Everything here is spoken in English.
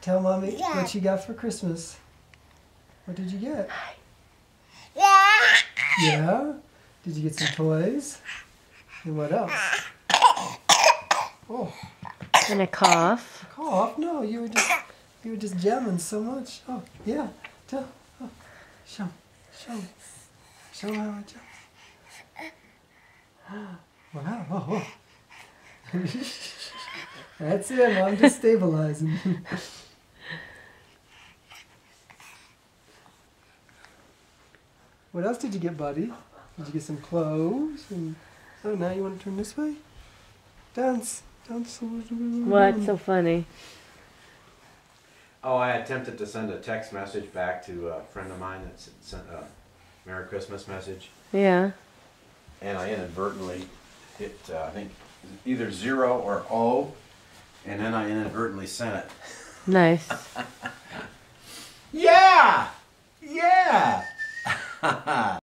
Tell mommy what you got for Christmas. What did you get? Yeah? Yeah. Did you get some toys? And what else? Oh, And a cough. cough? No, you were just you were just jamming so much. Oh, yeah. Tell. Oh, show, show, show how I jump. Wow. Oh, oh. That's it. I'm just stabilizing. what else did you get, buddy? Did you get some clothes? And oh, now you want to turn this way? Dance, dance. What's so funny? Oh, I attempted to send a text message back to a friend of mine that sent a Merry Christmas message, Yeah. and I inadvertently hit, uh, I think, either zero or O, and then I inadvertently sent it. Nice. Yeah! Yeah!